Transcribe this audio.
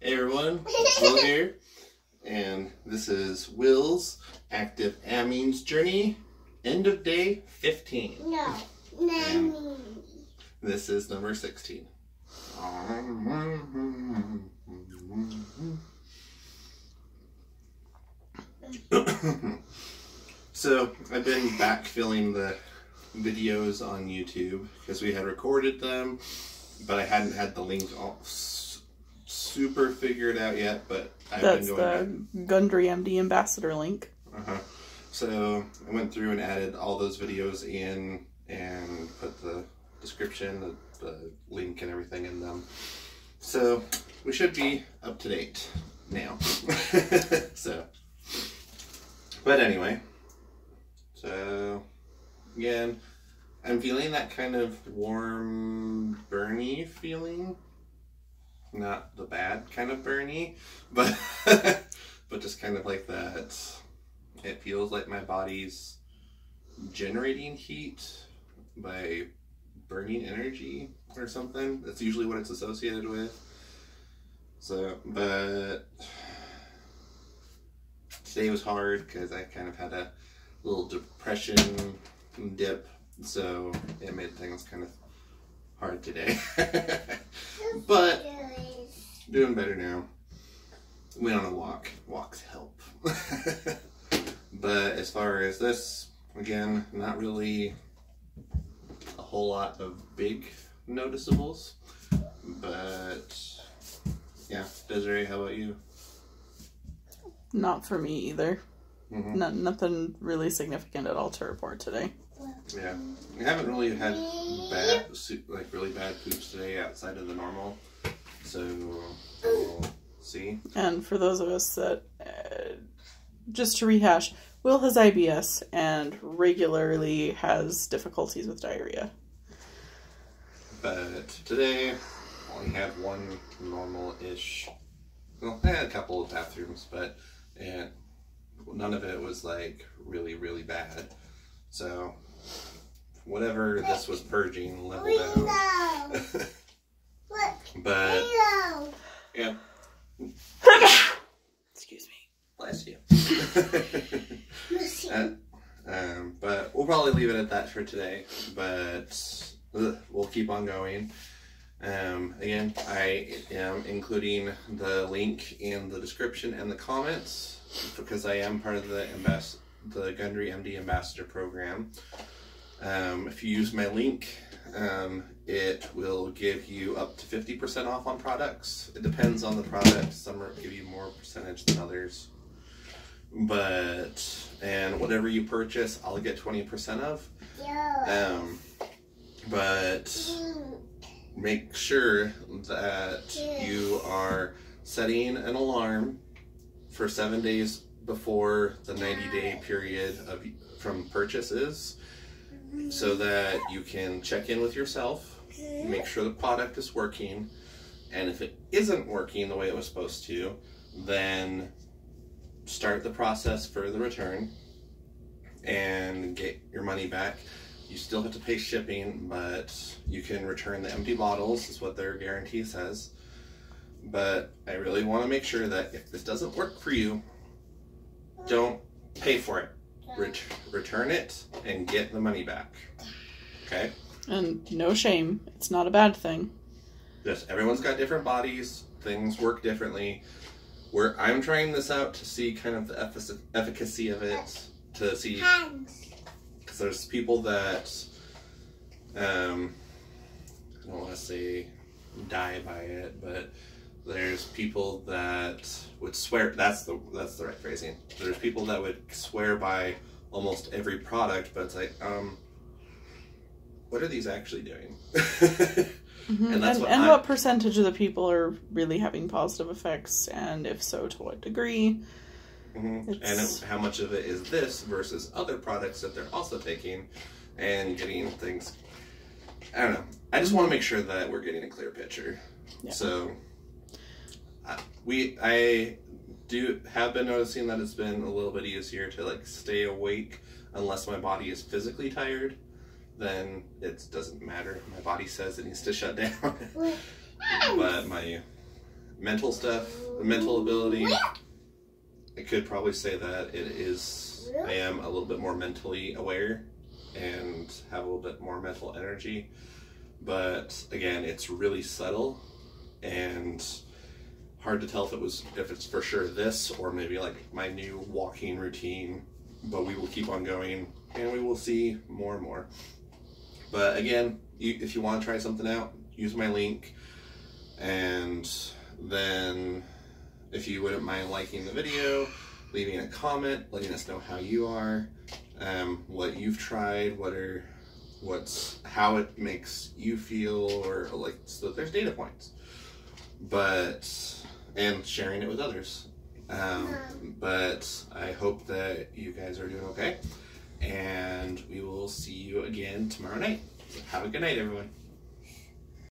Hey everyone, Will here, and this is Will's Active Amines Journey, end of day 15. No, no. This is number 16. so, I've been back filling the videos on YouTube because we had recorded them, but I hadn't had the link all s- super figured out yet, but I've That's been going the Gundry MD ambassador link. uh-huh. So I went through and added all those videos in and put the description, the, the link, and everything in them. So we should be up to date now. so, but anyway, so again, I'm feeling that kind of warm, burny feeling. Not the bad kind of burny, but but just kind of like that it feels like my body's generating heat by burning energy or something. That's usually what it's associated with. So, but today was hard because I kind of had a little depression dip, so it made things kind of hard today. but doing better now. Went on a walk. Walks help. but as far as this, again, not really a whole lot of big noticeables. But yeah, Desiree, how about you? Not for me either. Mhm. No, nothing really significant at all to report today. Yeah, we haven't really had bad, like really bad poops today outside of the normal. So we'll see. And for those of us that, uh, just to rehash, Will has IBS and regularly has difficulties with diarrhea. But today, only had one normal-ish. Well, I had a couple of bathrooms, but and none of it was like really, really bad. So whatever this was purging leveled out. Look, but yeah, Excuse me. bless you. Uh, um, but we'll probably leave it at that for today. But ugh, we'll keep on going. Um, again, I am including the link in the description and the comments because I am part of the ambas- the Gundry MD Ambassador Program. Um, if you use my link, um, it will give you up to 50% off on products. It depends on the product. Some give you more percentage than others but and whatever you purchase i'll get 20% of um but make sure that you are setting an alarm for seven days before the 90 day period of from purchases so that you can check in with yourself make sure the product is working and if it isn't working the way it was supposed to then start the process for the return and get your money back. You still have to pay shipping but you can return the empty bottles is what their guarantee says. But i really want to make sure that if this doesn't work for you don't pay for it Ret- return it and get the money back okay And no shame. It's not a bad thing. Yes, everyone's got different bodies. Things work differently. Where I'm trying this out to see kind of the effic- efficacy of it, to see because there's people that um, I don't want to say die by it, but there's people that would swear. That's the that's the right phrasing. There's people that would swear by almost every product, but it's like, um, what are these actually doing? Mhm. And that's and what and what percentage of the people are really having positive effects, and if so, to what degree? Mhm. It's- And how much of it is this versus other products that they're also taking and getting things. I don't know. I just want to make sure that we're getting a clear picture. Yeah. So, we I do have been noticing that it's been a little bit easier to like stay awake unless my body is physically tired. Then it doesn't matter. My body says it needs to shut down. but my mental stuff, mental ability, I could probably say that it is. I am a little bit more mentally aware and have a little bit more mental energy. But again, it's really subtle and hard to tell if it was if it's for sure this or maybe like my new walking routine. But we will keep on going and we will see more and more. But again, you, if you want to try something out, use my link. And then if you wouldn't mind liking the video, leaving a comment, letting us know how you are, um, what you've tried, what are what's how it makes you feel or like so there's data points but and sharing it with others. Um, but i hope that you guys are doing okay and we will see you again tomorrow night. Have a good night everyone